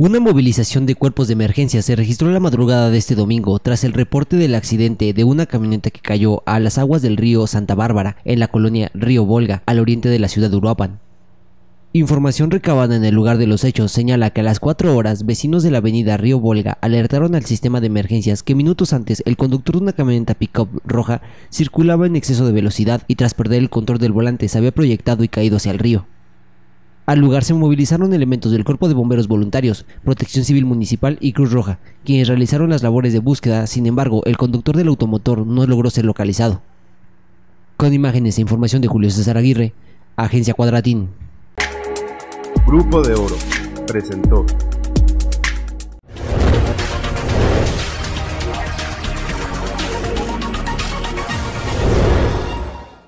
Una movilización de cuerpos de emergencia se registró la madrugada de este domingo tras el reporte del accidente de una camioneta que cayó a las aguas del río Santa Bárbara en la colonia Río Volga, al oriente de la ciudad de Uruapan. Información recabada en el lugar de los hechos señala que a las 4 horas vecinos de la avenida Río Volga alertaron al sistema de emergencias que minutos antes el conductor de una camioneta pickup roja circulaba en exceso de velocidad y tras perder el control del volante se había proyectado y caído hacia el río. Al lugar se movilizaron elementos del Cuerpo de Bomberos Voluntarios, Protección Civil Municipal y Cruz Roja, quienes realizaron las labores de búsqueda, sin embargo, el conductor del automotor no logró ser localizado. Con imágenes e información de Julio César Aguirre, Agencia Cuadratín. Grupo de Oro presentó